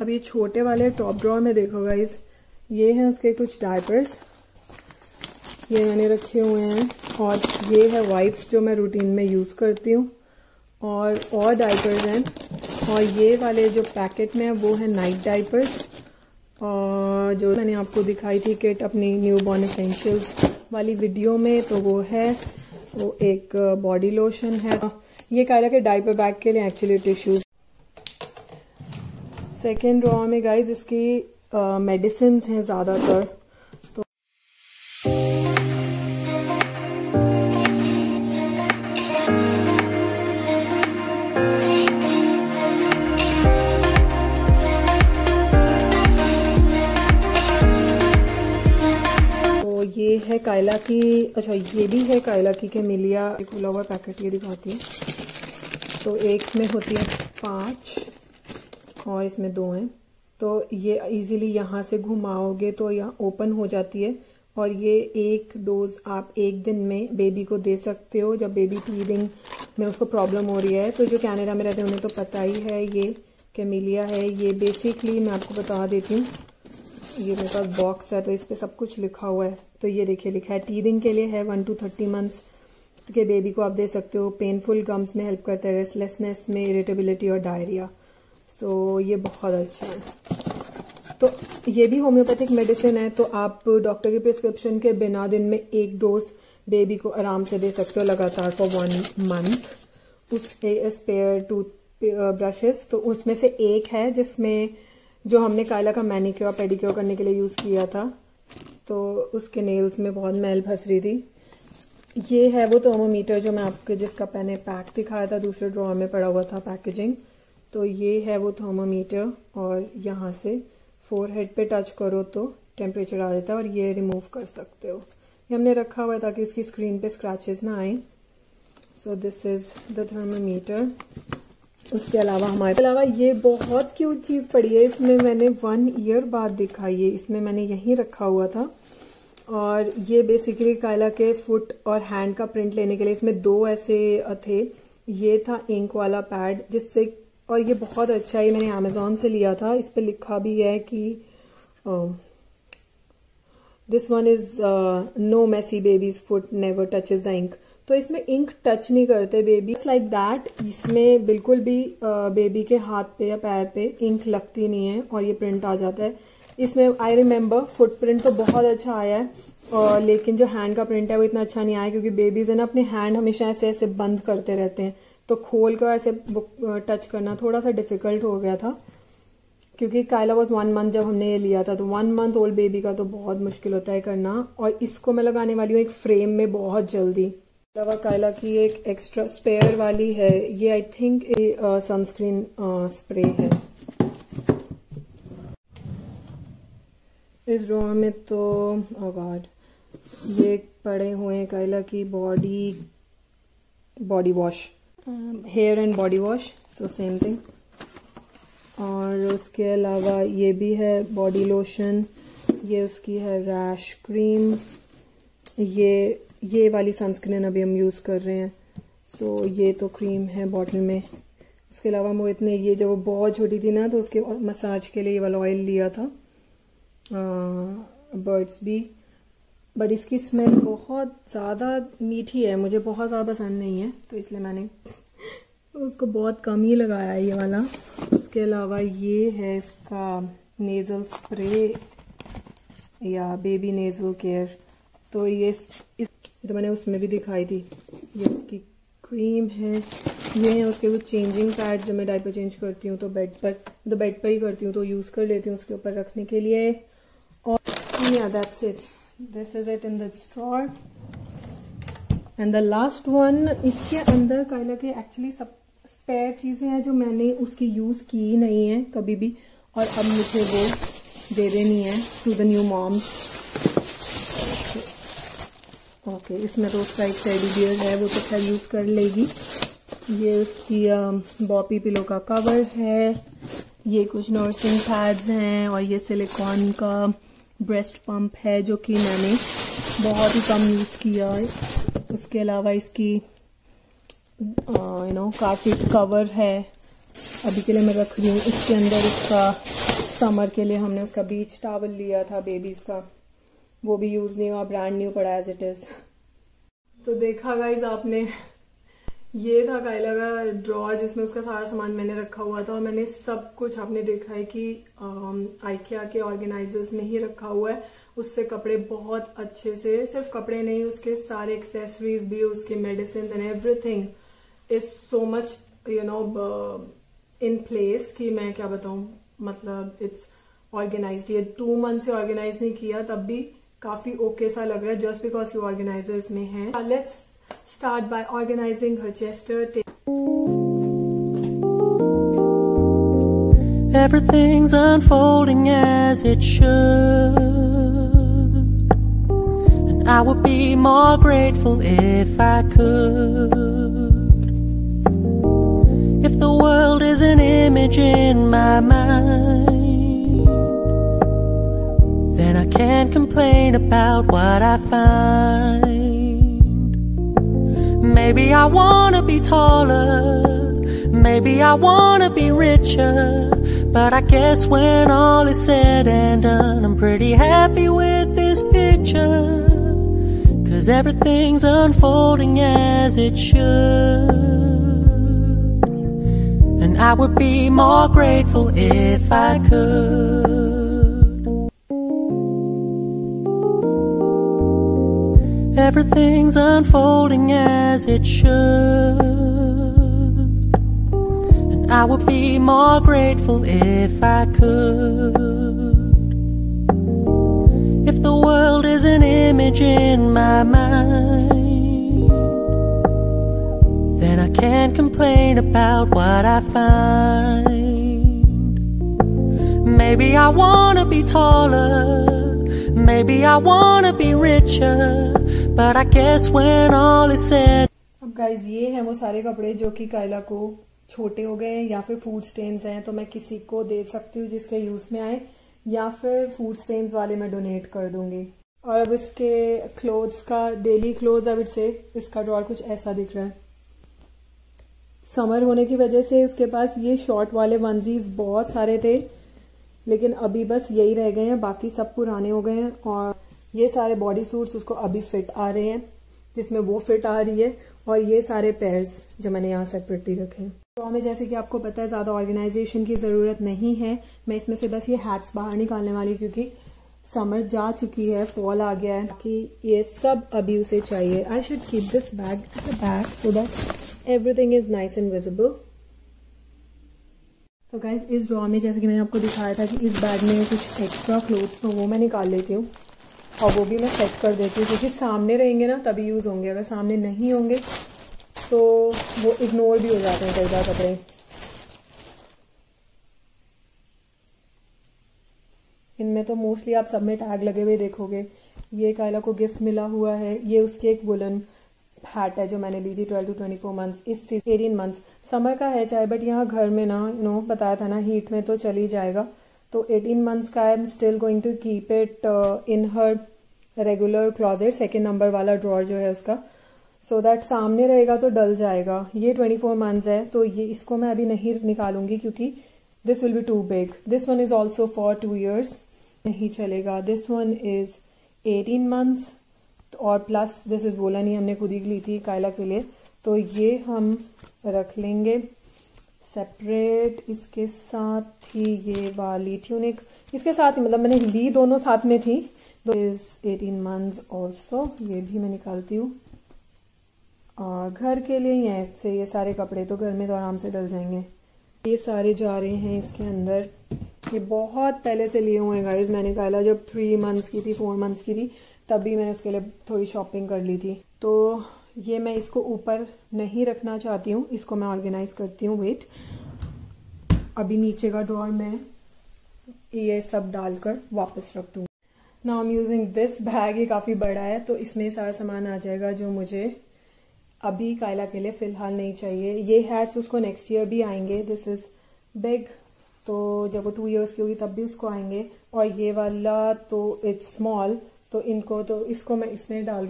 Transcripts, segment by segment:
अब ये छोटे वाले टॉप ड्रॉर में देखो गाइज़ ये हैं उसके कुछ डायपर्स ये मैंने रखे हुए हैं. और ये है वाइप्स जो मैं रूटीन में यूज़ करती हूँ. और और डाइपर्स हैं. और ये वाले जो पैकेट में है, वो है नाइट डाइपर्स और जो मैंने आपको दिखाई थी किट अपनी न्यू बॉर्न एसेंशियल्स वाली वीडियो में तो वो है. वो एक बॉडी लोशन है. ये कायला के डाइपर बैग के लिए एक्चुअली टिश्यूज सेकेंड रॉ में गाइज़ इसकी मेडिसिन हैं ज़्यादातर। ये है कायला की अच्छा ये भी है कायला की केमिलिया खुला हुआ पैकेट ये दिखाती है। तो एक में होती है पाँच। और इसमें दो हैं। तो ये इजीली यहाँ से घुमाओगे तो यहाँ ओपन हो जाती है। और ये एक डोज आप एक दिन में बेबी को दे सकते हो। जब बेबी टीदिंग में उसको प्रॉब्लम हो रही है तो जो कैनेडा में रहते हैं, उन्हें तो पता ही है, ये कैमिलिया है। ये बेसिकली मैं आपको बता देती हूँ, ये मेरे पास बॉक्स है तो इस पर सब कुछ लिखा हुआ है। तो ये देखिए, लिखा है टीदिंग के लिए है वन टू थर्टी मंथ्स के बेबी को आप दे सकते हो। पेनफुल गम्स में हेल्प करता है रेस्टलेसनेस में इरिटेबिलिटी और डायरिया सो ये बहुत अच्छा है। तो ये भी होम्योपैथिक मेडिसिन है तो आप डॉक्टर की प्रिस्क्रिप्शन के बिना दिन में एक डोज बेबी को आराम से दे सकते हो लगातार फॉर वन मंथ उस स्पेयर टूथ ब्रशेस तो उसमें से एक है जिसमें जो हमने कायला का मैनिक्योर पेडिक्योर करने के लिए यूज़ किया था। तो उसके नेल्स में बहुत मैल फंस रही थी। ये है वो थर्मोमीटर जो मैं आपके जिसका मैंने पैक दिखाया था, दूसरे ड्रॉर में पड़ा हुआ था पैकेजिंग तो ये है वो थर्मोमीटर और यहाँ से फोर हेड पे टच करो तो टेम्परेचर आ जाता है और ये रिमूव कर सकते हो। ये हमने रखा हुआ है ताकि इसकी स्क्रीन पे स्क्रैचेस ना आए। So this is the thermometer उसके अलावा हमारे अलावा ये बहुत क्यूट चीज़ पड़ी है। इसमें मैंने वन ईयर बाद देखा ये इसमें मैंने यहीं रखा हुआ था। और ये बेसिकली कायला के फुट और हैंड का प्रिंट लेने के लिए इसमें दो ऐसे थे। ये था इंक वाला पैड जिससे और ये बहुत अच्छा है मैंने अमेजोन से लिया था। इस पर लिखा भी है कि this one is no messy babies foot never touch is the ink तो इसमें इंक टच नहीं करते बेबी लाइक दैट इसमें बिल्कुल भी बेबी uh, के हाथ पे या पैर पे इंक लगती नहीं है और ये प्रिंट आ जाता है। इसमें आई रिमेम्बर फुट प्रिंट तो बहुत अच्छा आया है और लेकिन जो हैंड का प्रिंट है वो इतना अच्छा नहीं आया क्योंकि बेबीज है ना अपने हैंड हमेशा ऐसे ऐसे बंद करते रहते हैं। तो खोल कर ऐसे टच करना थोड़ा सा डिफ़िकल्ट हो गया था। क्योंकि कायला वॉज़ वन मंथ जब हमने ये लिया था तो वन मंथ ओल्ड बेबी का तो बहुत मुश्किल होता है करना। और इसको मैं लगाने वाली हूँ एक फ्रेम में बहुत जल्दी। दवा कायला की एक एक्स्ट्रा स्पेयर वाली है। ये आई थिंक सनस्क्रीन स्प्रे है। इस ड्रॉर में तो ओ गॉड ये पड़े हुए कायला की body body wash hair and body wash तो सेम थिंग और उसके अलावा ये भी है बॉडी लोशन, ये उसकी है रैश क्रीम, ये ये वाली सनस्क्रीन अभी हम यूज़ कर रहे हैं तो ये तो क्रीम है बॉटल में. इसके अलावा मोहित ने ये जब वो बहुत छोटी थी ना तो उसके मसाज के लिए ये वाला ऑयल लिया था बर्ड्स भी बट इसकी स्मेल बहुत ज़्यादा मीठी है, मुझे बहुत ज़्यादा पसंद नहीं है तो इसलिए मैंने उसको बहुत कम ही लगाया ये वाला। इसके अलावा ये है इसका नेज़ल स्प्रे या बेबी नेज़ल केयर तो ये इस तो मैंने उसमें भी दिखाई थी। ये उसकी क्रीम है, ये है उसके वो चेंजिंग पैड जब मैं डायपर चेंज करती हूँ तो बेड पर तो बेड पर ही करती हूँ तो यूज़ कर लेती हूँ उसके ऊपर रखने के लिए। और yeah that's it this is it in the store and the last one इसके अंदर कायला के एक्चुअली सब स्पेयर चीज़ें हैं जो मैंने उसकी यूज़ की नहीं है कभी भी। और अब मुझे वो दे देनी है to the new moms okay इसमें तो उसका एक टेडी बियर है, वो तो खैर यूज़ कर लेगी। ये उसकी बॉपी पिलो का कवर है। ये कुछ नर्सिंग पैड्स हैं और ये सिलिकॉन का ब्रेस्ट पंप है, जो कि मैंने बहुत ही कम यूज़ किया है। उसके अलावा इसकी यू नो सीट कवर है। अभी के लिए मैं रख रही हूँ। इसके अंदर इसका समर के लिए हमने उसका बीच टावल लिया था बेबीज का। वो भी यूज़ नहीं हुआ ब्रांड न्यू पड़ा एज इट इज़ तो देखा गाइज़ आपने ये था कायला का ड्रॉ जिसमें उसका सारा सामान मैंने रखा हुआ था और मैंने सब कुछ आपने देखा है कि आइकिया के ऑर्गेनाइजर्स में ही रखा हुआ है। उससे कपड़े बहुत अच्छे से, सिर्फ़ कपड़े नहीं, उसके सारे एक्सेसरीज भी, उसके medicine and everything is so much you know in place कि मैं क्या बताऊँ? मतलब इट्स ऑर्गेनाइज ये टू मंथ से ऑर्गेनाइज नहीं किया, तब भी काफ़ी ओके okay सा लग रहा है जस्ट बिकॉज़ की ऑर्गेनाइजर्स में है। Let's start by organizing her gesture. Everything's unfolding as it should. And I would be more grateful if I could. If the world is an image in my mind, then I can't complain about what I find. Maybe I wanna be taller, maybe I wanna be richer, but I guess when all is said and done, I'm pretty happy with this picture. Cause everything's unfolding as it should. And I would be more grateful if I could. Everything's unfolding as it should. And I would be more grateful if I could. If the world is an image in my mind, then I can't complain about what I find. Maybe I wanna be taller. Maybe I wanna be richer. अब guys ये हैं वो सारे कपड़े जो कि Kayla को छोटे हो गए या फिर फ़ूड स्टेन्स हैं तो मैं किसी को दे सकती हूँ जिसके यूज़ में आए, या फिर फ़ूड स्टेन्स वाले मैं डोनेट कर दूँगी। और अब इसके क्लोथ्स का डेली क्लोथ अब से इसका ड्रॉर कुछ ऐसा दिख रहा है। समर होने की वजह से उसके पास ये शॉर्ट वाले वनजीज बहुत सारे थे, लेकिन अभी बस यही रह गए हैं, बाकी सब पुराने हो गए हैं, और ये सारे बॉडी सूट्स उसको अभी फिट आ रहे हैं, जिसमें वो फिट आ रही है और ये सारे पेयर्स जो मैंने यहाँ सेपरेटली रखे हैं। तो हमें जैसे कि आपको पता है, ज़्यादा ऑर्गेनाइजेशन की ज़रूरत नहीं है। मैं इसमें से बस ये हैट्स बाहर निकालने वाली क्योंकि समर जा चुकी है फॉल आ गया है, कि ये सब अभी उसे चाहिए। I should keep this bag bag so that everything is nice and visible तो गाइज़ इस ड्रॉ में जैसे कि मैंने आपको दिखाया था कि इस बैग में कुछ एक्स्ट्रा क्लोथ्स तो वो मैं निकाल लेती हूँ। और वो भी मैं सेट कर देती हूँ, क्योंकि सामने रहेंगे ना, तभी यूज़ होंगे। अगर सामने नहीं होंगे तो वो इग्नोर भी हो जाते हैं कई बार कपड़े। इनमें तो मोस्टली आप सब में टैग लगे हुए देखोगे। ये कायला को गिफ्ट मिला हुआ है। ये उसके एक वुलन हैट है जो मैंने ली थी twelve to twenty four months इस एटीन मंथ्स समर का है चाहे बट यहाँ घर में ना नो बताया था ना हीट में तो चली जाएगा। तो 18 मंथ्स का I am still going to keep it in her regular closet second number वाला ड्रॉर जो है उसका। सो so दैट सामने रहेगा तो डल जाएगा। ये 24 फोर मंथ्स है तो ये इसको मैं अभी नहीं निकालूँगी क्योंकि this will be too big this one is also for two years नहीं चलेगा। दिस वन इज़ 18 मंथ्स और प्लस दिस इज़ बोला नहीं हमने खुद ही ली थी कायला के लिए। तो ये हम रख लेंगे। सेपरेट इसके साथ ही ये वाली ट्यूनिक इसके साथ ही मतलब मैंने ली दोनों साथ में थी। तो इज़ एटीन मंथ्स ऑल्सो ये भी मैं निकालती हूँ। और घर के लिए ही ऐसे, ये सारे कपड़े तो घर में तो आराम से डल जाएँगे। ये सारे जा रहे हैं इसके अंदर। ये बहुत पहले से लिए हुए हैं गाइज़ मैंने कहा जब थ्री मंथ्स की थी फोर मंथ्स की थी, तब भी मैंने उसके लिए थोड़ी शॉपिंग कर ली थी। तो ये मैं इसको ऊपर नहीं रखना चाहती हूँ, इसको मैं ऑर्गेनाइज करती हूँ वेट अभी नीचे का ड्रॉर में ये सब डालकर वापस रख दूँ now am using this bag ये काफ़ी बड़ा है तो इसमें सारा सामान आ जाएगा जो मुझे अभी कायला के लिए फ़िलहाल नहीं चाहिए। ये हैट्स उसको नेक्स्ट ईयर भी आएँगे। दिस इज़ बिग तो जब वो टू ईयर्स की होगी तब भी उसको आएँगे। और ये वाला तो इट्स स्मॉल तो इनको तो इसको मैं इसमें डाल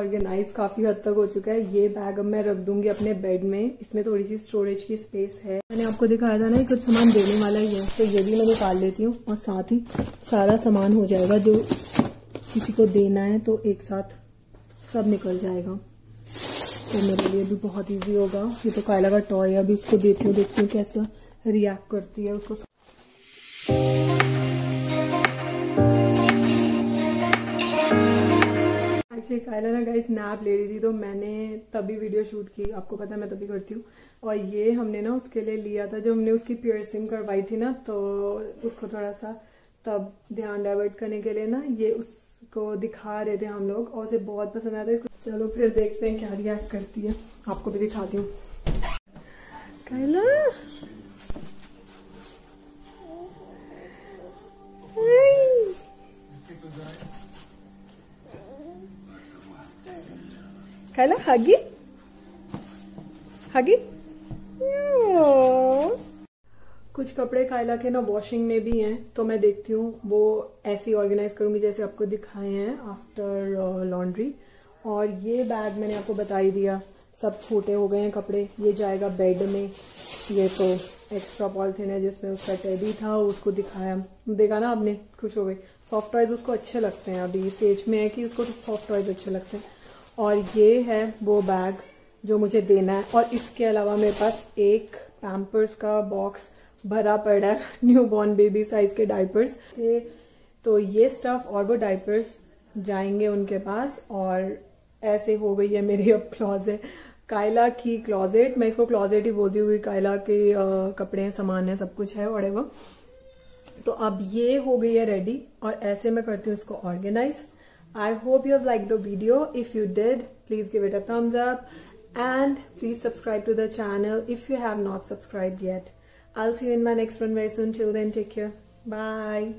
ऑर्गेनाइज काफ़ी हद तक हो चुका है। ये बैग अब मैं रख दूँगी अपने बेड में। इसमें थोड़ी सी स्टोरेज की स्पेस है। मैंने आपको दिखाया था ना कुछ सामान देने वाला ही है। तो ये भी मैं निकाल लेती हूँ और साथ ही सारा सामान हो जाएगा जो किसी को देना है तो एक साथ सब निकल जाएगा। तो मेरे लिए भी बहुत ईजी होगा। ये तो कायला का टॉय है। अभी उसको देती हूँ, देखती हूँ कैसा रिएक्ट करती है उसको। एक्चुअली कायला ना गाइस नैप ले रही थी तो मैंने तभी वीडियो शूट की। आपको पता है मैं तभी करती हूँ। और ये हमने ना उसके लिए लिया था, जो हमने उसकी पियर्सिंग करवाई थी ना तो उसको थोड़ा सा तब ध्यान डाइवर्ट करने के लिए ना, ये उसको दिखा रहे थे हम लोग, और उसे बहुत पसंद आया था। चलो फिर देखते हैं क्या रिएक्ट करती है। आपको भी दिखाती हूँ। Kyla, huggy? Huggy? कुछ कपड़े कायला के ना वॉशिंग में भी हैं तो मैं देखती हूँ वो ऐसे ऑर्गेनाइज करूँगी जैसे आपको दिखाए हैं आफ्टर लॉन्ड्री और ये बैग मैंने आपको बता ही दिया सब छोटे हो गए हैं कपड़े ये जाएगा बेड में. ये तो एक्स्ट्रा पॉलिथीन है जिसमें उसका टेडी था उसको दिखाया. देखा ना आपने खुश हो गई. सॉफ्ट टॉयज उसको अच्छे लगते हैं अभी इस एज में है कि उसको सॉफ्ट टॉयज अच्छे लगते हैं. और ये है वो बैग जो मुझे देना है। और इसके अलावा मेरे पास एक पैम्पर्स का बॉक्स भरा पड़ा है न्यू बॉर्न बेबी साइज़ के डाइपर्स तो ये स्टफ़ और वो डाइपर्स जाएँगे उनके पास और ऐसे हो गई है मेरी अब क्लॉजेट कायला की क्लॉजेट मैं इसको क्लॉजेट ही बोलती हुई कायला के आ, कपड़े हैं सामान है सब कुछ है वड़े तो अब ये हो गई है रेडी और ऐसे मैं करती हूँ इसको organize I hope you have liked the video. If you did, please give it a thumbs up and please subscribe to the channel if you have not subscribed yet. I'll see you in my next one very soon. Till then, take care. Bye.